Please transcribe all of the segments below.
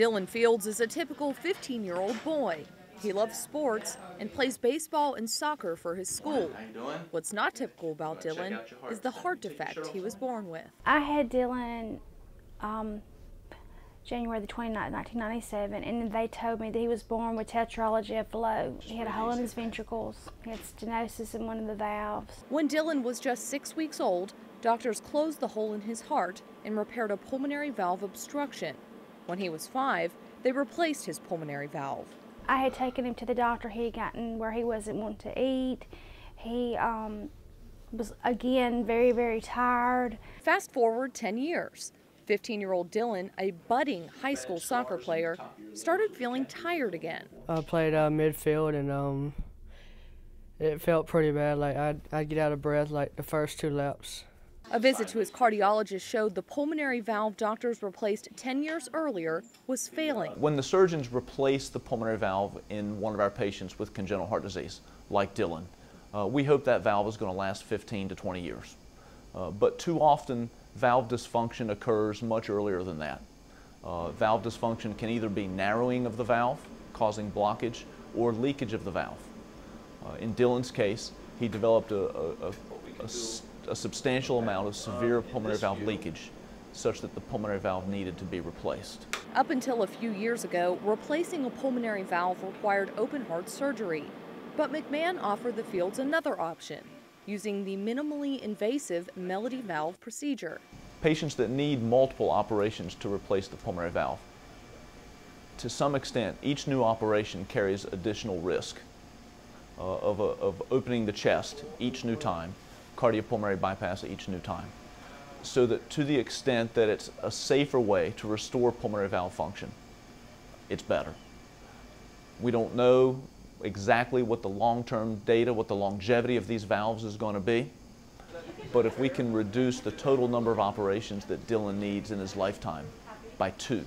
Dylan Fields is a typical 15 year old boy. He loves sports and plays baseball and soccer for his school. What's not typical about Dylan is the heart defect he was born with. I had Dylan um, January the 29th, 1997, and they told me that he was born with tetralogy of Fallot. He had a hole in his ventricles. He had stenosis in one of the valves. When Dylan was just six weeks old, doctors closed the hole in his heart and repaired a pulmonary valve obstruction. When he was five, they replaced his pulmonary valve. I had taken him to the doctor. He had gotten where he wasn't wanting to eat. He um, was, again, very, very tired. Fast forward 10 years. 15 year old Dylan, a budding high school soccer player, started feeling tired again. I played uh, midfield and um, it felt pretty bad. Like I'd, I'd get out of breath like the first two laps. A visit to his cardiologist showed the pulmonary valve doctors replaced 10 years earlier was failing. When the surgeons replaced the pulmonary valve in one of our patients with congenital heart disease, like Dylan, uh, we hope that valve is going to last 15 to 20 years. Uh, but too often, valve dysfunction occurs much earlier than that. Uh, valve dysfunction can either be narrowing of the valve, causing blockage, or leakage of the valve. Uh, in Dylan's case, he developed a, a, a, a substantial amount of severe pulmonary valve leakage such that the pulmonary valve needed to be replaced. Up until a few years ago, replacing a pulmonary valve required open heart surgery. But McMahon offered the Fields another option, using the minimally invasive Melody valve procedure. Patients that need multiple operations to replace the pulmonary valve, to some extent, each new operation carries additional risk uh, of, a, of opening the chest each new time cardiopulmonary bypass at each new time. So that to the extent that it's a safer way to restore pulmonary valve function, it's better. We don't know exactly what the long-term data, what the longevity of these valves is going to be. But if we can reduce the total number of operations that Dylan needs in his lifetime by two,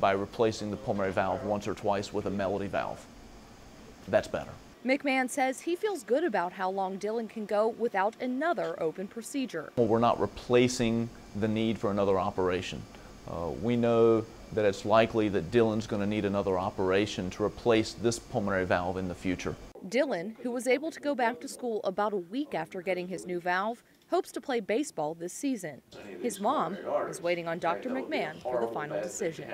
by replacing the pulmonary valve once or twice with a Melody valve, that's better. McMahon says he feels good about how long Dylan can go without another open procedure. Well, we're not replacing the need for another operation. Uh, we know that it's likely that Dylan's going to need another operation to replace this pulmonary valve in the future. Dylan, who was able to go back to school about a week after getting his new valve, hopes to play baseball this season. His mom is waiting on Dr. McMahon for the final decision.